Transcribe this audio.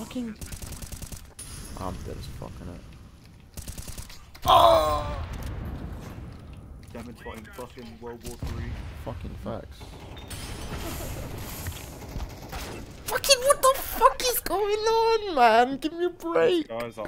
fucking. I'm dead as ah! fucking it. Oh! Damage fucking World War Three. Fucking facts. fucking what the fuck is going on, man? Give me a break. Guys are